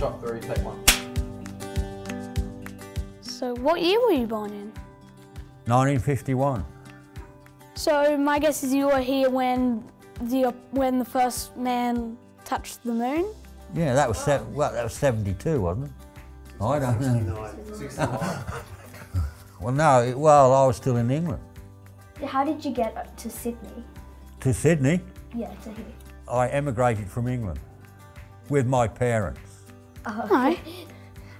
shot three, take one. So, what year were you born in? 1951. So, my guess is you were here when the when the first man touched the moon. Yeah, that was se- well, that was 72, wasn't it? I don't know. Well, no, it, well, I was still in England. How did you get to Sydney? To Sydney, Yeah, to here. I emigrated from England with my parents No.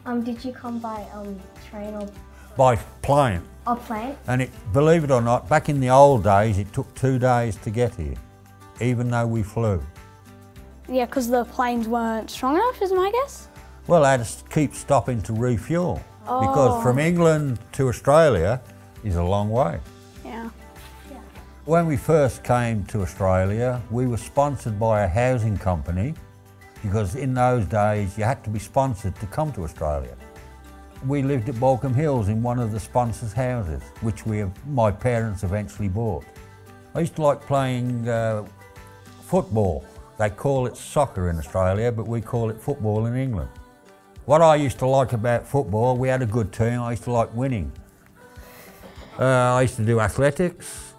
Um, did you come by um train or, by plane. or plane? And it, believe it or not, back in the old days, it took two days to get here, even though we flew. Yeah, because the planes weren't strong enough, is my guess. Well, I had to keep stopping to refuel because from England to Australia is a long way. Yeah. When we first came to Australia, we were sponsored by a housing company because in those days you had to be sponsored to come to Australia. We lived at Baulkham Hills in one of the sponsors' houses, which we have, my parents eventually bought. I used to like playing uh, football. They call it soccer in Australia, but we call it football in England. What I used to like about football, we had a good team. I used to like winning. Uh, I used to do athletics.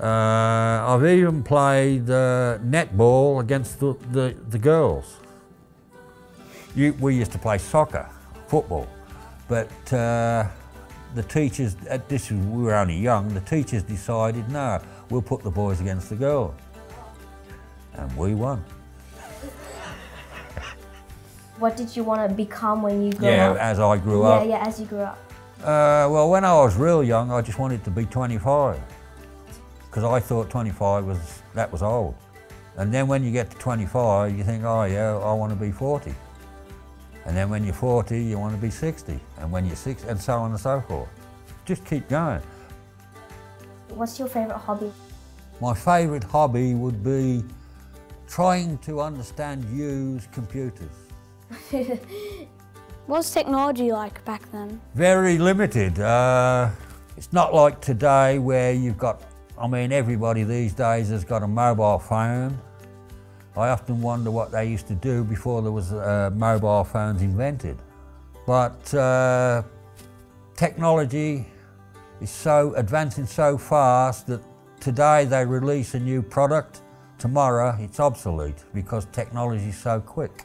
Uh, I've even played uh, netball against the, the, the girls. You, we used to play soccer, football, but uh, the teachers, at this we were only young, the teachers decided, no, we'll put the boys against the girls. And we won. What did you want to become when you grew Yeah, up? as I grew yeah, up. yeah, as you grew up. Uh, well, when I was real young, I just wanted to be 25 because I thought 25 was that was old. And then when you get to 25, you think, oh yeah, I want to be 40. And then when you're 40, you want to be 60. And when you're 60, and so on and so forth. Just keep going. What's your favorite hobby? My favourite hobby would be trying to understand use computers. What's technology like back then? Very limited. Uh, it's not like today where you've got, I mean, everybody these days has got a mobile phone. I often wonder what they used to do before there was uh, mobile phones invented. But uh, technology is so advancing so fast that today they release a new product, tomorrow it's obsolete because technology is so quick.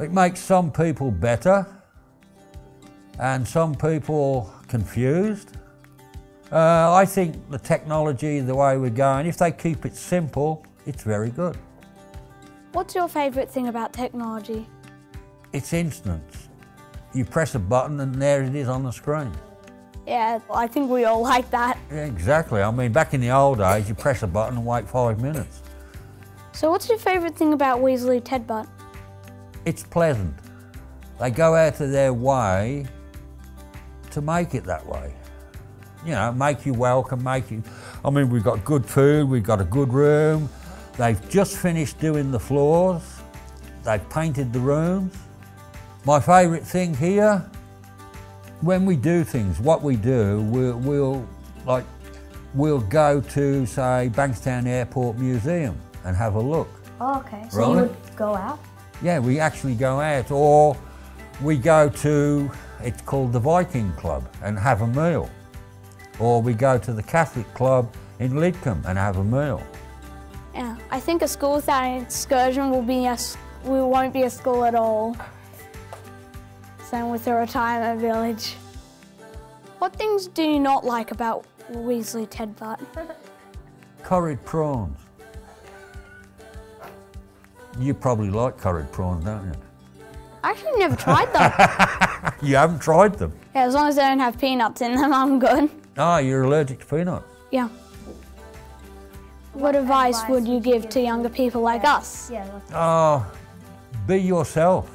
It makes some people better and some people confused. Uh, I think the technology, the way we're going, if they keep it simple, it's very good. What's your favourite thing about technology? It's instant. You press a button and there it is on the screen. Yeah, I think we all like that. Yeah, exactly. I mean, back in the old days, you press a button and wait five minutes. So, what's your favourite thing about Wesley Tebutt? It's pleasant. They go out of their way to make it that way. You know, make you welcome, make you. I mean, we've got good food, we've got a good room. They've just finished doing the floors, they've painted the rooms. My favourite thing here, when we do things, what we do, we'll, we'll like, we'll go to, say, Bankstown Airport Museum and have a look. Oh, okay. So you would go out? Yeah, we actually go out, or we go to, it's called the Viking Club, and have a meal. Or we go to the Catholic Club in Lidcombe and have a meal. Yeah, I think a school without an excursion will be a, we won't be a school at all. Same with the retirement village. What things do you not like about Wesley Tebutt? Curried prawns. You probably like curried prawns, don't you? I actually never tried them. You haven't tried them. yeah, as long as they don't have peanuts in them, I'm good. Ah, you're allergic to peanuts. Yeah. What, advice, would you give to younger people like us? Yeah. that's- Oh, be yourself.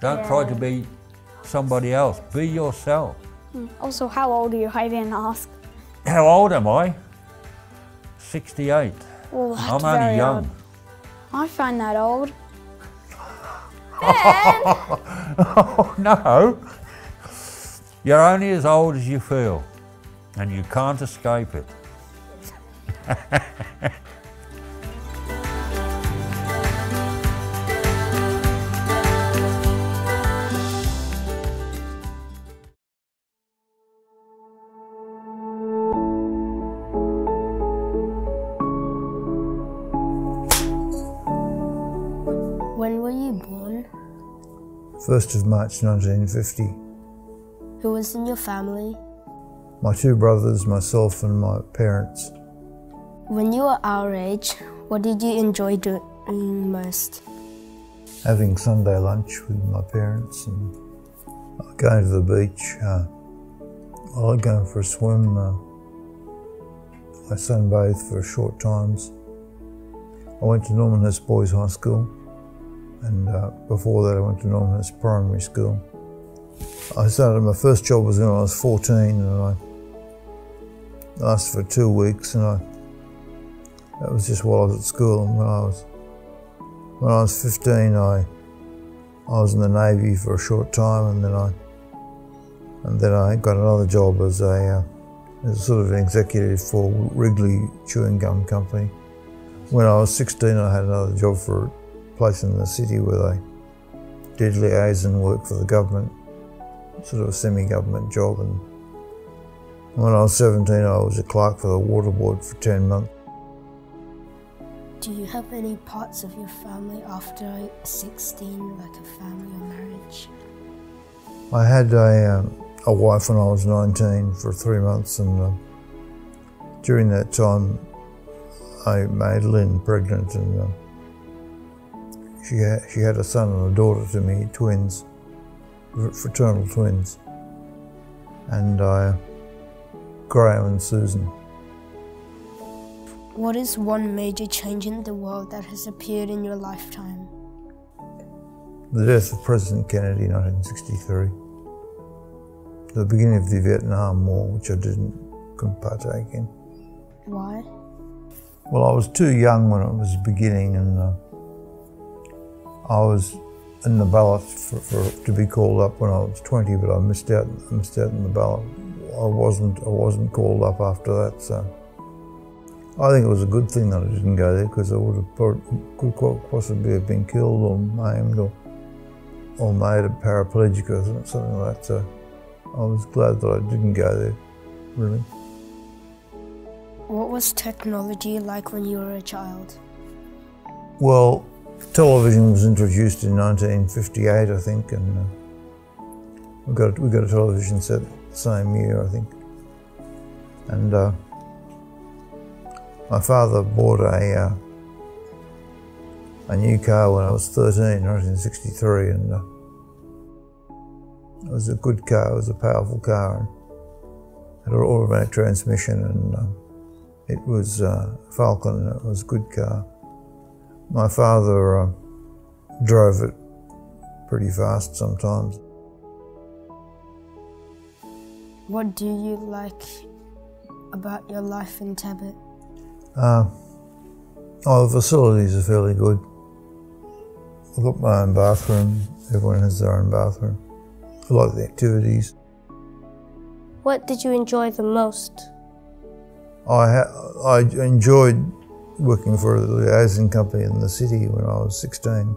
Don't try to be somebody else. Be yourself. Also, how old are you? I didn't ask. How old am I? 68. Well, that's I'm only very young. old. I find that old. Oh, no. You're only as old as you feel, and you can't escape it. When were you born? 1st of March 1950. Who was in your family? My two brothers, myself, and my parents. When you were our age, what did you enjoy doing most? Having Sunday lunch with my parents and going to the beach. Uh, I like going for a swim. Uh, I sunbathed for short times. I went to Normanhurst Boys High School, and uh, before that, I went to Normanhurst Primary School. I started my first job was when I was 14, and I lasted for two weeks, and I that was just while I was at school. And when I was when I was 15, I I was in the navy for a short time, and then I and then I got another job as a, uh, as sort of an executive for Wrigley Chewing Gum Company. When I was 16, I had another job for a place in the city where they did liaison work for the government, sort of a semi-government job. And when I was 17, I was a clerk for the water board for 10 months. Do you have any parts of your family after 16, like a family or marriage? I had a, um, a wife when I was 19 for three months, and uh, during that time, I made Lynn pregnant, and uh, she had, she had a son and a daughter to me, twins, fraternal twins, and uh, Graham and Susan. What is one major change in the world that has appeared in your lifetime? The death of President Kennedy in 1963 the beginning of the Vietnam War, which I didn't partake in. Why? Well, I was too young when it was beginning, and uh, I was in the ballot for, for, to be called up when I was 20, but I missed out. I missed out in the ballot. I wasn't. I wasn't called up after that, so I think it was a good thing that I didn't go there because I would have could possibly have been killed or maimed or or made a paraplegic or something like that. So I was glad that I didn't go there, really. What was technology like when you were a child? Well, television was introduced in 1958, I think, and uh, we got we got a television set same year, I think. And uh, my father bought a uh, a new car when I was 13, 1963, and uh, it was a good car, it was a powerful car. And had an automatic transmission and uh, it was uh, Falcon and it was a good car. My father uh, drove it pretty fast sometimes. What do you like about your life in Tebutt? Uh, oh, the facilities are fairly good. I've got my own bathroom. Everyone has their own bathroom. I like the activities. What did you enjoy the most? I, I enjoyed working for the liaison company in the city when I was 16.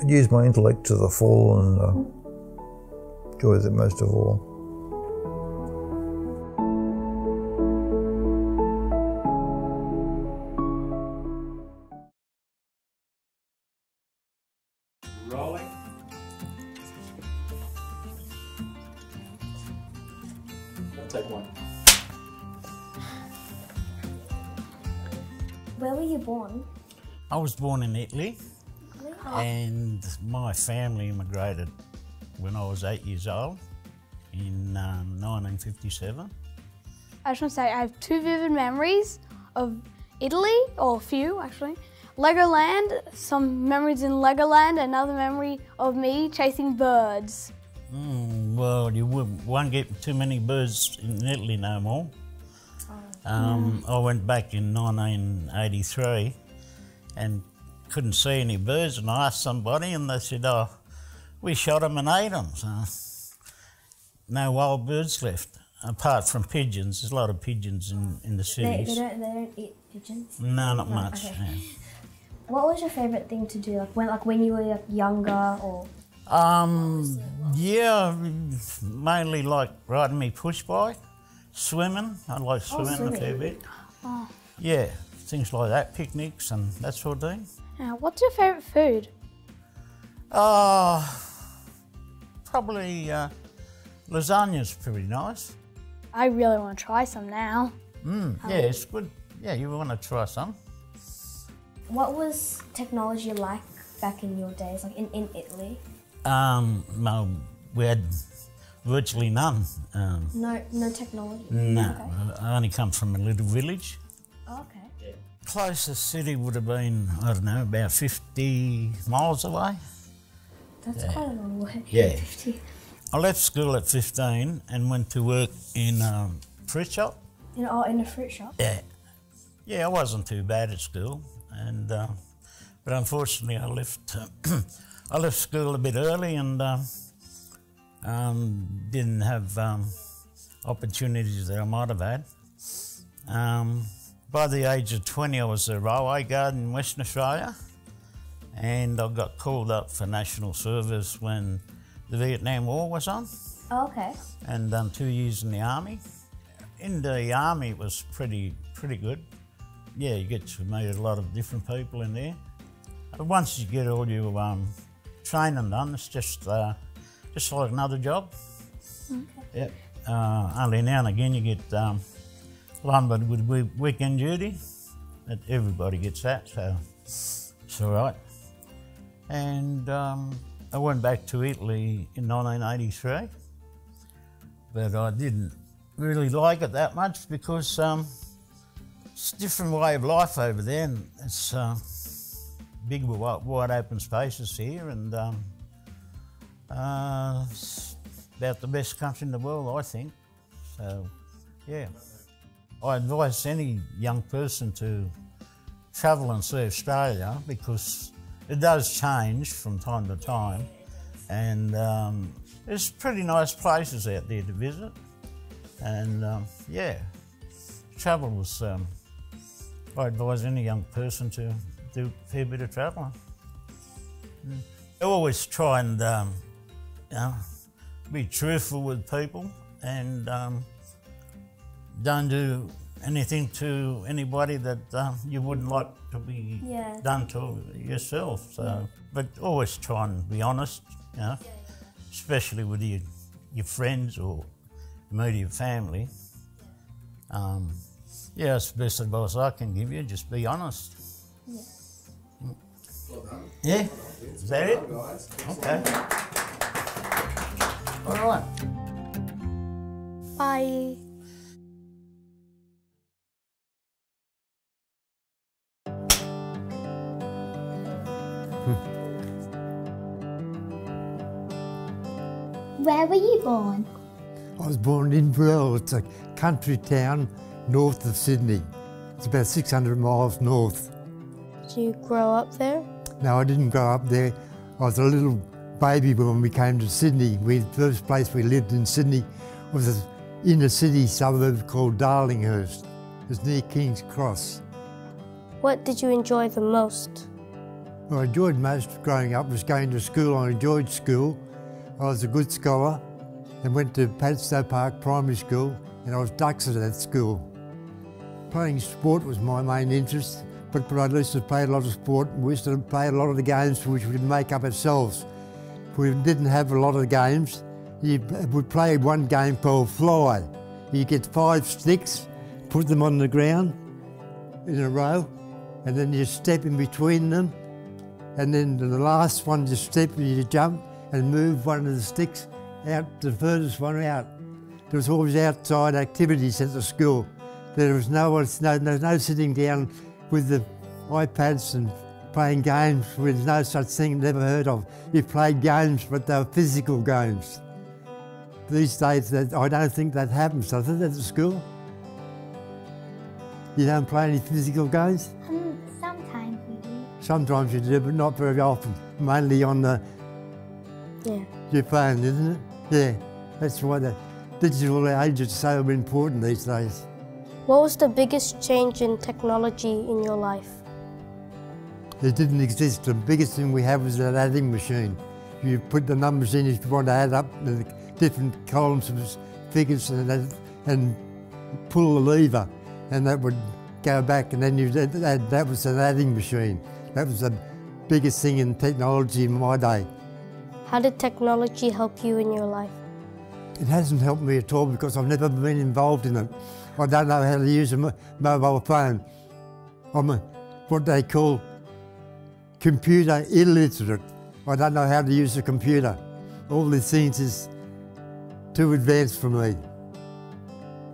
I'd used my intellect to the full and uh, enjoyed it most of all. Where were you born? I was born in Italy, and my family immigrated when I was eight years old in um, 1957. I just want to say I have two vivid memories of Italy, or a few actually. Legoland, some memories in Legoland, another memory of me chasing birds. Mm, well, you won't get too many birds in Italy no more. Um, I went back in 1983 and couldn't see any birds, and I asked somebody, and they said, "Oh, we shot them and ate them." So, no wild birds left, apart from pigeons. There's a lot of pigeons in, in the They, cities. they don't they don't eat pigeons. no, not No, much. okay. yeah. What was your favorite thing to do? Like when like when you were like, younger or Um, yeah, mainly like riding my push bike, swimming. I like swimming, a fair bit. Yeah, things like that, picnics and that sort of thing. Now, what's your favourite food? Oh, probably uh, lasagna's pretty nice. I really want to try some now. Mm, yeah, it's good. Yeah, you want to try some? What was technology like back in your days, like in, in Italy? Um, well, we had virtually none. Um, No, no technology. no, Okay. I only come from a little village. Oh, okay. Closest city would have been, I don't know, about 50 miles away. That's quite a long way. Yeah. 50. I left school at 15 and went to work in a fruit shop. In, oh, in a fruit shop. Yeah. Yeah, I wasn't too bad at school, and uh, but unfortunately, I left. Uh, I left school a bit early and uh, um, didn't have um, opportunities that I might have had. Um, by the age of 20, I was a railway guard in Western Australia, and I got called up for national service when the Vietnam War was on Oh, okay. and done two years in the army. In the army, it was pretty pretty good. Yeah, you get to meet a lot of different people in there. But once you get all your um, training done, it's just uh, just like another job. Yep. Uh, only now and again you get um, lumbered with weekend duty. Everybody gets that, so it's all right. And um, I went back to Italy in 1983 but I didn't really like it that much because um, it's a different way of life over there. And it's uh, big, wide, wide open spaces here, and um, uh, about the best country in the world, I think. So, yeah. I advise any young person to travel and see Australia because it does change from time to time, and um, there's pretty nice places out there to visit. And um, yeah, travel is. Um, I advise any young person to do a fair bit of travelling. Mm. I always try and um, you know, be truthful with people and um, don't do anything to anybody that um, you wouldn't like to be Yeah. done to yourself. So, but always try and be honest, you know, especially with your your friends or immediate family. Um, yeah, that's the best advice I can give you. Just be honest. Mm. Yeah. Is that it? Okay. All right. Bye. Where were you born? I was born in Inverell. It's a country town north of Sydney. It's about 600 miles north. Did you grow up there? No, I didn't grow up there. I was a little baby when we came to Sydney. We, the first place we lived in Sydney was an inner city suburb called Darlinghurst. It was near King's Cross. What did you enjoy the most? What I enjoyed most growing up was going to school. I enjoyed school. I was a good scholar and went to Padstow Park Primary School and I was ducks at that school. Playing sport was my main interest, but, but I used to play a lot of sport. and We used to play a lot of the games which we'd make up ourselves. We didn't have a lot of games, you would play one game called fly. You get five sticks, put them on the ground in a row, and then you step in between them and then the last one you step, you jump and move one of the sticks out, the furthest one out. There was always outside activities at the school. There was no, one- no, no sitting down with the iPads and playing games. There's no such thing, never heard of. You played games, but they were physical games. These days, that, I don't think that happens, I does it, at school? You don't play any physical games? Um, sometimes we do. Sometimes you do, but not very often. Mainly on the Yeah. your phone, isn't it? Yeah, that's why the digital age is so important these days. What was the biggest change in technology in your life? It didn't exist. The biggest thing we have was that adding machine. You put the numbers in if you want to add up the different columns of figures and, that- and pull the lever, and that would go back, and then you add- that was an adding machine. That was the biggest thing in technology in my day. How did technology help you in your life? It hasn't helped me at all because I've never been involved in it. I don't know how to use a mobile phone. I'm a, what they call computer illiterate. I don't know how to use a computer. All these things is too advanced for me.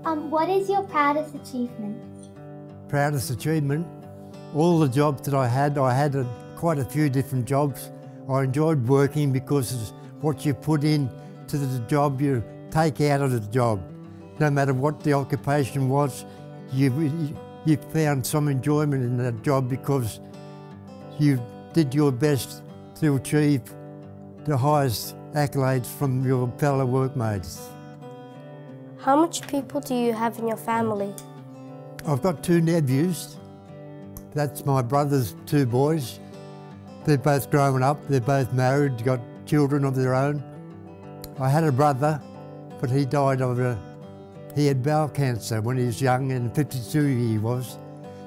Um, what is your proudest achievement? Proudest achievement? All the jobs that I had, I had a, quite a few different jobs. I enjoyed working because it's what you put in to the job, you take out of the job. No matter what the occupation was, you, you found some enjoyment in that job because you did your best to achieve the highest accolades from your fellow workmates. How much people do you have in your family? I've got two nephews. That's my brother's two boys. They're both grown up, they're both married, got children of their own. I had a brother, but he died of a, he had bowel cancer when he was young, and 52 he was.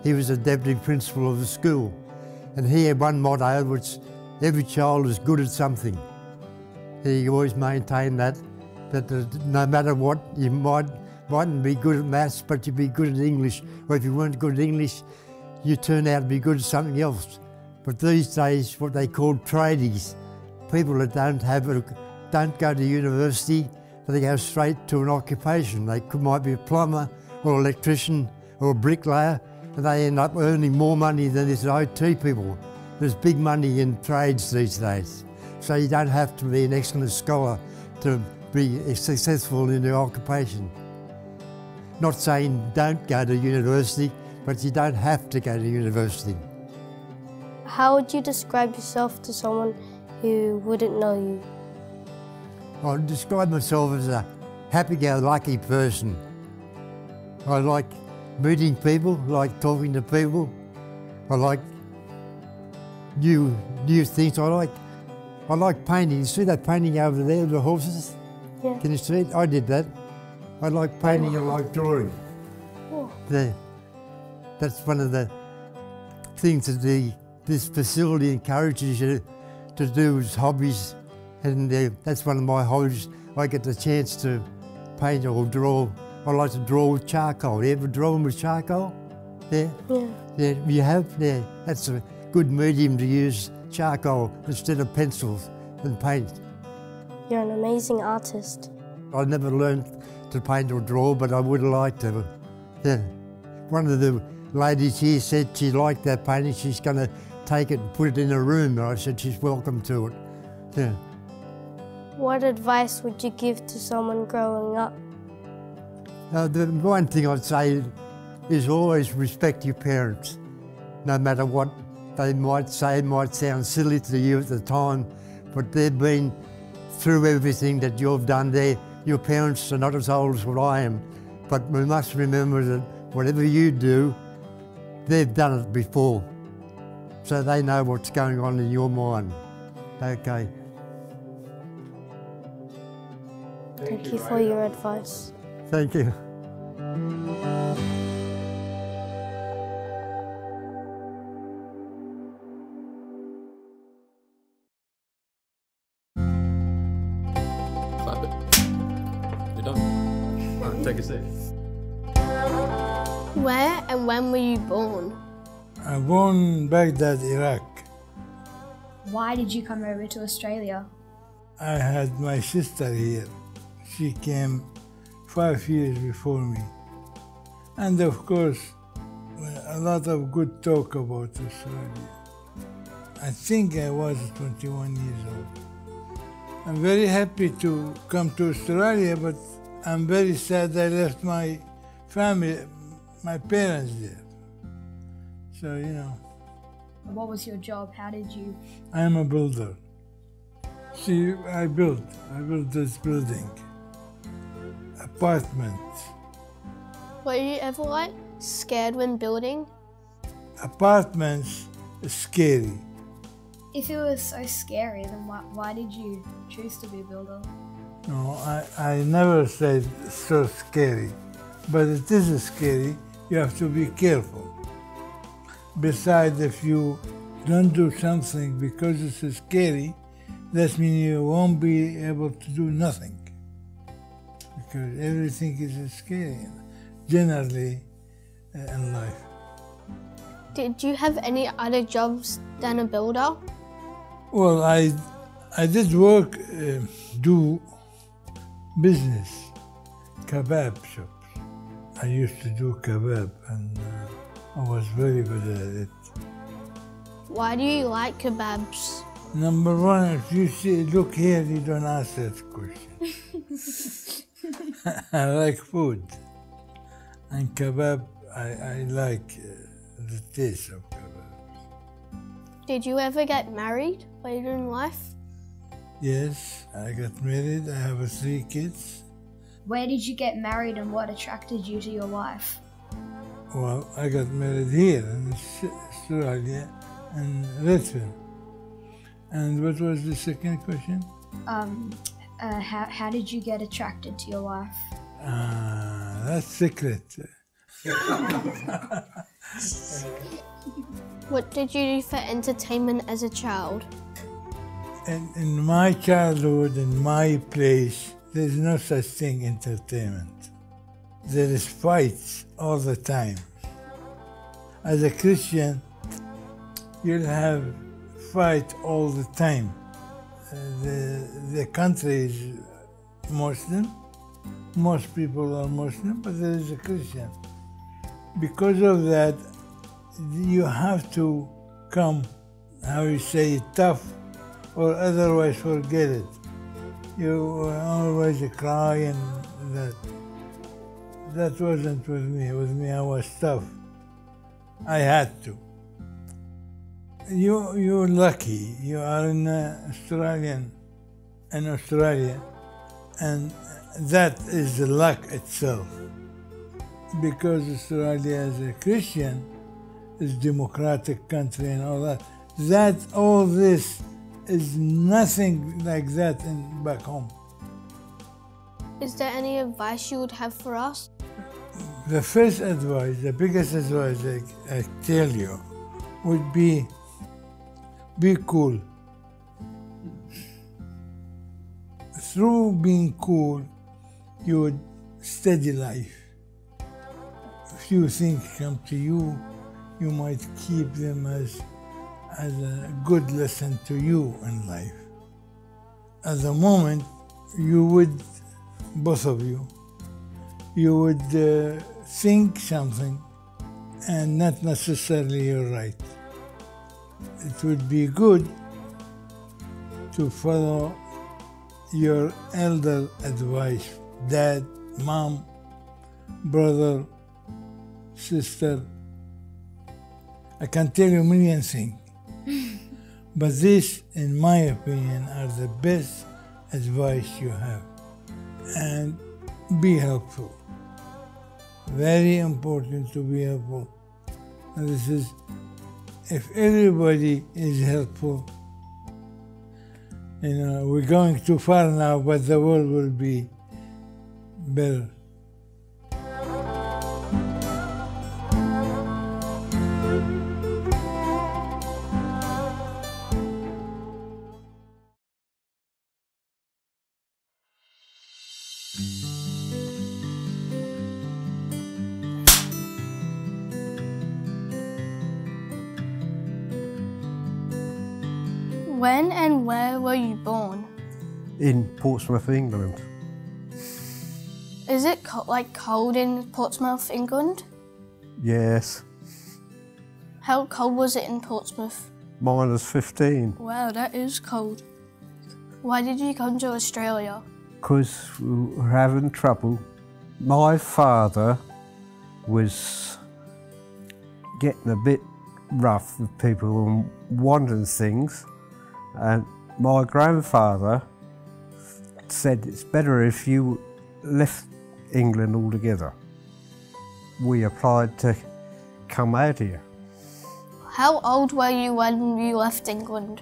He was a deputy principal of the school. And he had one motto, which every child is good at something. He always maintained that, that no matter what, you might, mightn't be good at maths, but you'd be good at English. Or if you weren't good at English, you turn out to be good at something else. But these days, what they call tradies, people that don't have a, don't go to university, they go straight to an occupation. They could, might be a plumber or electrician or a bricklayer, and they end up earning more money than these IT people. There's big money in trades these days. So you don't have to be an excellent scholar to be successful in your occupation. Not saying don't go to university, but you don't have to go to university. How would you describe yourself to someone who wouldn't know you? I'd describe myself as a happy-go-lucky person. I like meeting people, like talking to people. I like new new things. I like I like painting. You see that painting over there, the horses? Yeah. Can you see it? I did that. I like painting. I like drawing. Oh. The, that's one of the things that the this facility encourages you to do is hobbies, and uh, that's one of my hobbies. I get the chance to paint or draw I like to draw with charcoal. You ever drawn with charcoal? Yeah. Yeah. Yeah, you have? Yeah. That's a good medium to use charcoal instead of pencils and paint. You're an amazing artist. I never learned to paint or draw, but I would like to. Yeah. One of the ladies here said she liked that painting. She's going to take it and put it in her room. And I said she's welcome to it. Yeah. What advice would you give to someone growing up? Uh, the one thing I'd say is always respect your parents, no matter what they might say, It might sound silly to you at the time, but they've been through everything that you've done there. Your parents are not as old as what I am, but we must remember that whatever you do, they've done it before. So they know what's going on in your mind. Okay. Thank, Thank you, for your advice. Thank you. Clap it. You're done. Right, take a seat. Where and when were you born? I was born in Baghdad, Iraq. Why did you come over to Australia? I had my sister here. She came five years before me. And of course, a lot of good talk about Australia. I think I was 21 years old. I'm very happy to come to Australia, but I'm very sad I left my family, my parents there. So, you know. What was your job? How did you? I'm a builder. See, I built, I built this building, apartments. Were you ever like scared when building? Apartments is scary. If it was so scary, then why, why did you choose to be a builder? No, I, I never said so scary, but it is scary. You have to be careful. Besides, if you don't do something because it's scary, that means you won't be able to do nothing because everything is scary generally uh, in life. Did you have any other jobs than a builder? Well, I I did work, uh, do business, kebab shops. I used to do kebab and uh, I was very good at it. Why do you like kebabs? Number one, if you see, look here, you don't ask that question. I like food. And kebab, I, I like uh, the taste of kebab. Did you ever get married later in life? Yes, I got married. I have uh, three kids. Where did you get married and what attracted you to your wife? Well, I got married here in Australia and Redfern. And what was the second question? Um, uh, how, how did you get attracted to your wife? Ah, that's secret. what did you do for entertainment as a child? In, in my childhood, in my place, there's no such thing entertainment. There is fights all the time. As a Christian, you'll have fight all the time. The, the country is Muslim. Most people are Muslim, but there is a Christian. Because of that, you have to come, how you say, it? tough, or otherwise forget it. You always cry and that. That wasn't with me. With me, I was tough. I had to. You you're lucky. You are in uh, Australian, in Australia, and that is the luck itself. Because Australia is a Christian, is democratic country and all that. That all this is nothing like that in back home. Is there any advice you would have for us? The first advice, the biggest advice I, I tell you, would be be cool. Through being cool, you would study life. Few things come to you, you might keep them as, as a good lesson to you in life. At the moment, you would, both of you, you would uh, think something and not necessarily you're right it would be good to follow your elder advice dad, mom, brother, sister. I can tell you a million things. but this, in my opinion, are the best advice you have. And be helpful. Very important to be helpful. And this is if everybody is helpful, you know, we're going too far now, but the world will be better. Born? In Portsmouth, England. Is it co- like cold in Portsmouth, England? Yes. How cold was it in Portsmouth? Minus 15. Wow, that is cold. Why did you come to Australia? Because we were having trouble. My father was getting a bit rough with people and wanting things. And my grandfather said it's better if you left England altogether. We applied to come out here. How old were you when you left England?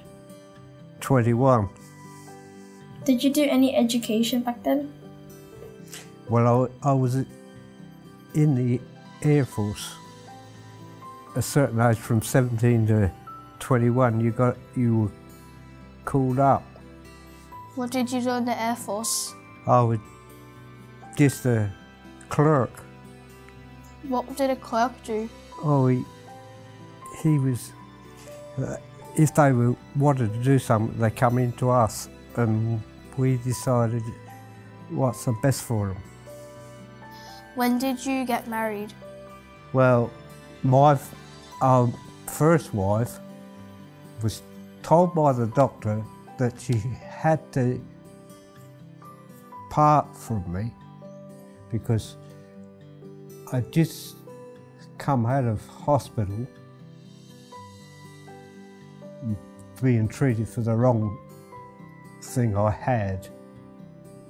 21. Did you do any education back then? Well, I, I was in the Air Force. A certain age, from 17 to 21, you got you were called up What did you do in the Air Force? I was just a clerk. What did a clerk do? Oh, he, he was, uh, if they were, wanted to do something, they come in to us and we decided what's the best for them. When did you get married? Well, my um, first wife was told by the doctor that she had to part from me because I just come out of hospital being treated for the wrong thing I had,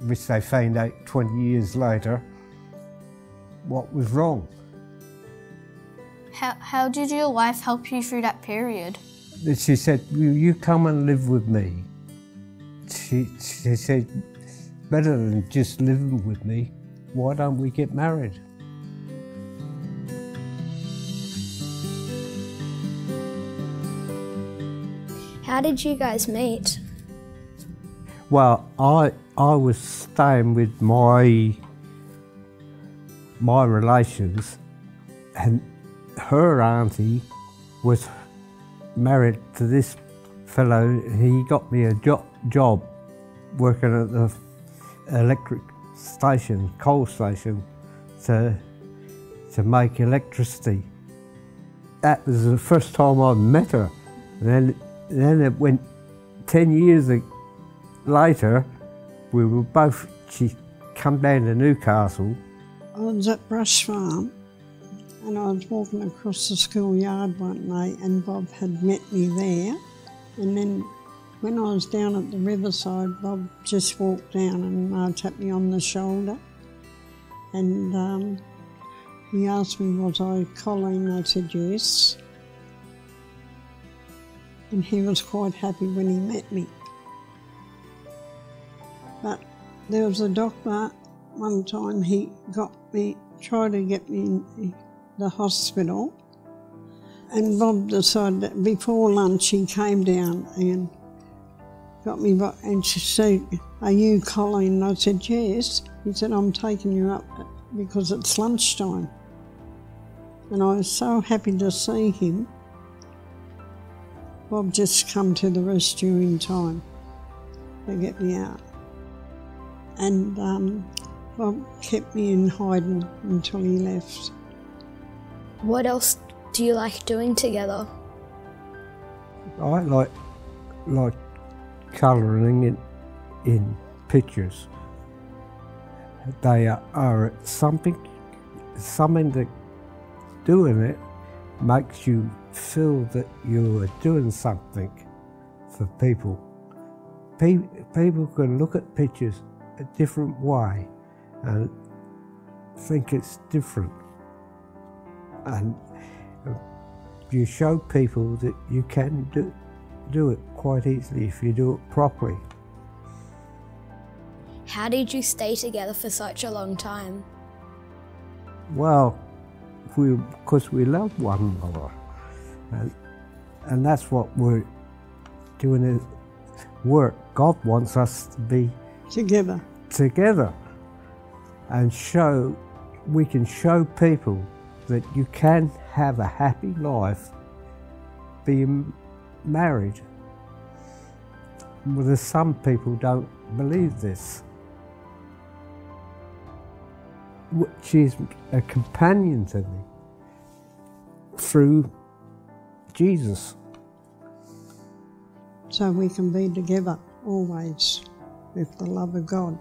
which they found out 20 years later what was wrong. How, how did your wife help you through that period? She said, Will you come and live with me? She, she said, Better than just living with me, why don't we get married? How did you guys meet? Well, I I was staying with my my relations, and her auntie was married to this fellow. He got me a jo- job working at the electric station, coal station, to to make electricity. That was the first time I met her. And then then it went ten years later. We were both. She come down to Newcastle. I was at Brush Farm and I was walking across the schoolyard one night and Bob had met me there. And then when I was down at the riverside, Bob just walked down and uh, tapped me on the shoulder. And um, he asked me, was I Colleen? I said yes. And he was quite happy when he met me. But there was a doctor one time he got me, tried to get me the hospital. And Bob decided that before lunch he came down and got me, back and she said, Are you Colleen? And I said, Yes. He said, I'm taking you up because it's lunchtime. And I was so happy to see him. Bob just come to the rescue in time to get me out. And um, Bob kept me in hiding until he left. What else do you like doing together? I like like colouring in in pictures. They are, are something something that doing it makes you feel that you are doing something for people. Pe- people can look at pictures a different way and think it's different. And you show people that you can do, do it quite easily if you do it properly. How did you stay together for such a long time? Well, we because we love one another, and, and that's what we're doing. Is work. God wants us to be together. Together, and show we can show people that you can have a happy life being married. Well, some people don't believe this. She's a companion to me through Jesus. So we can be together always with the love of God.